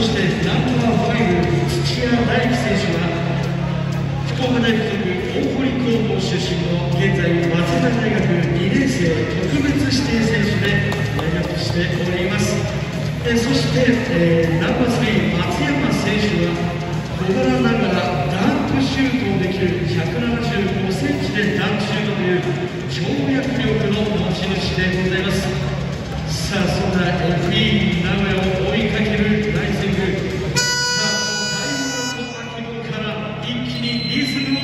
そしてナンバー5土屋大輝選手は福岡大学大堀高校出身の現在早稲田大学2年生特別指定選手で大学しております。えそして、えー、ナンバー3松山選手は小柄ながらダンクシュートをできる175センチでダンクシュートという跳躍力の持ち主でございます。さあそんな FE 名古屋あ第2